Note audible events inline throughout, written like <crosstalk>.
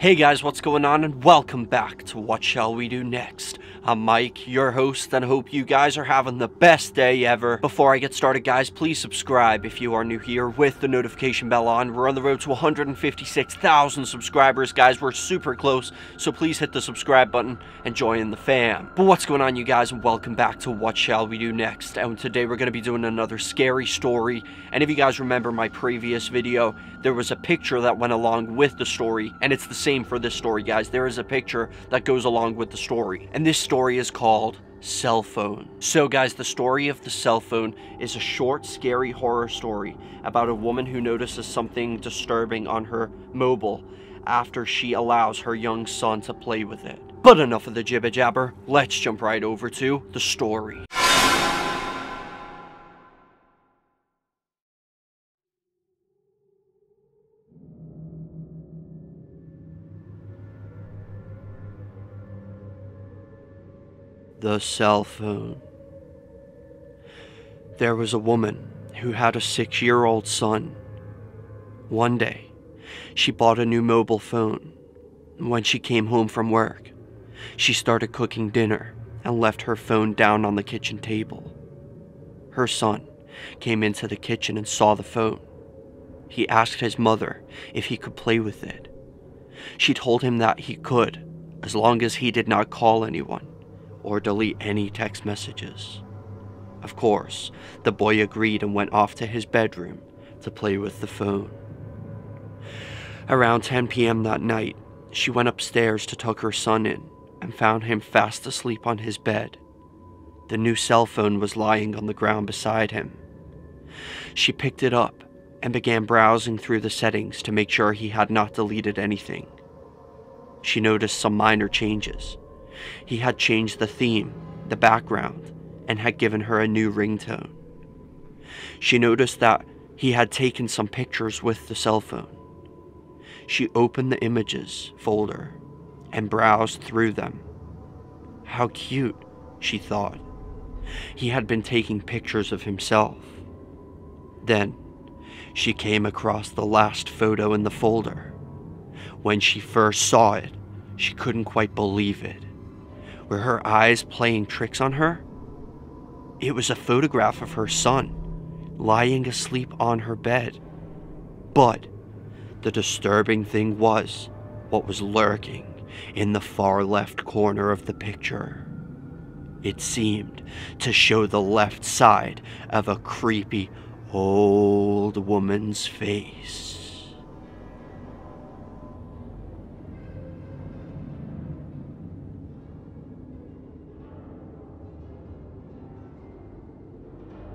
Hey guys, what's going on and welcome back to What Shall We Do Next. I'm Mike, your host, and hope you guys are having the best day ever. Before I get started guys, please subscribe if you are new here with the notification bell on. We're on the road to 156,000 subscribers guys, we're super close, so please hit the subscribe button and join the fam. But what's going on you guys and welcome back to What Shall We Do Next. And today we're going to be doing another scary story. And if you guys remember my previous video, there was a picture that went along with the story, and it's the same for this story guys. There is a picture that goes along with the story. And this story is called Cell Phone. So guys, the story of the cell phone is a short, scary horror story about a woman who notices something disturbing on her mobile after she allows her young son to play with it. But enough of the jibber jabber, let's jump right over to the story. The cell phone. There was a woman who had a six year old son. One day, she bought a new mobile phone. When she came home from work, she started cooking dinner and left her phone down on the kitchen table. Her son came into the kitchen and saw the phone. He asked his mother if he could play with it. She told him that he could, as long as he did not call anyone or delete any text messages. Of course, the boy agreed and went off to his bedroom to play with the phone. Around 10 p.m. that night, she went upstairs to tuck her son in and found him fast asleep on his bed. The new cell phone was lying on the ground beside him. She picked it up and began browsing through the settings to make sure he had not deleted anything. She noticed some minor changes, he had changed the theme, the background, and had given her a new ringtone. She noticed that he had taken some pictures with the cell phone. She opened the images folder and browsed through them. How cute, she thought. He had been taking pictures of himself. Then, she came across the last photo in the folder. When she first saw it, she couldn't quite believe it. Were her eyes playing tricks on her? It was a photograph of her son, lying asleep on her bed. But the disturbing thing was what was lurking in the far left corner of the picture. It seemed to show the left side of a creepy old woman's face.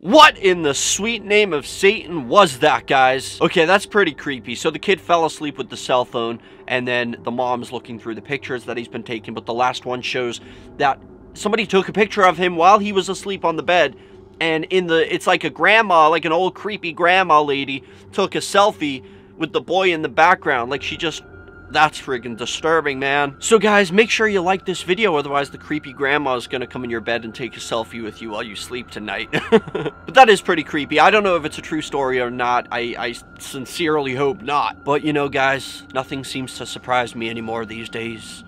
What in the sweet name of Satan was that, guys? Okay, that's pretty creepy. So the kid fell asleep with the cell phone, and then the mom's looking through the pictures that he's been taking, but the last one shows that somebody took a picture of him while he was asleep on the bed, and in the, it's like a grandma, like an old creepy grandma lady, took a selfie with the boy in the background, like she just that's friggin' disturbing, man. So guys, make sure you like this video, otherwise the creepy grandma is gonna come in your bed and take a selfie with you while you sleep tonight. <laughs> but that is pretty creepy. I don't know if it's a true story or not. I, I sincerely hope not. But you know, guys, nothing seems to surprise me anymore these days.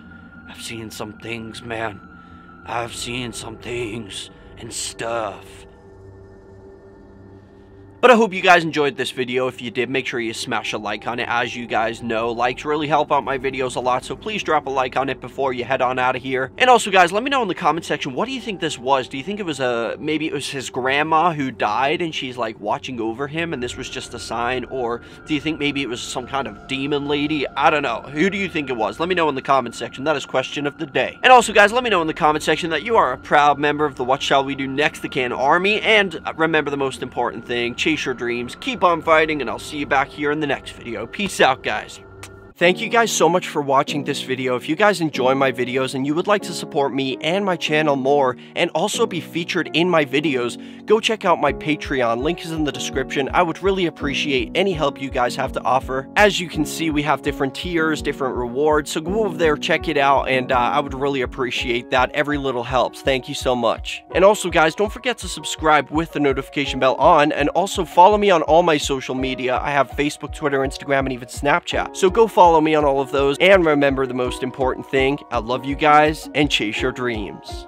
I've seen some things, man. I've seen some things and stuff. But I hope you guys enjoyed this video. If you did, make sure you smash a like on it. As you guys know, likes really help out my videos a lot, so please drop a like on it before you head on out of here. And also, guys, let me know in the comment section, what do you think this was? Do you think it was a, maybe it was his grandma who died and she's like watching over him and this was just a sign? Or do you think maybe it was some kind of demon lady? I don't know. Who do you think it was? Let me know in the comment section. That is question of the day. And also, guys, let me know in the comment section that you are a proud member of the What Shall We Do Next the Can Army. And uh, remember the most important thing, chase your dreams, keep on fighting, and I'll see you back here in the next video. Peace out, guys. Thank you guys so much for watching this video. If you guys enjoy my videos and you would like to support me and my channel more and also be featured in my videos, go check out my Patreon. Link is in the description. I would really appreciate any help you guys have to offer. As you can see, we have different tiers, different rewards, so go over there, check it out, and uh, I would really appreciate that. Every little helps. Thank you so much. And also, guys, don't forget to subscribe with the notification bell on, and also follow me on all my social media. I have Facebook, Twitter, Instagram, and even Snapchat. So go follow follow me on all of those. And remember the most important thing I love you guys and chase your dreams.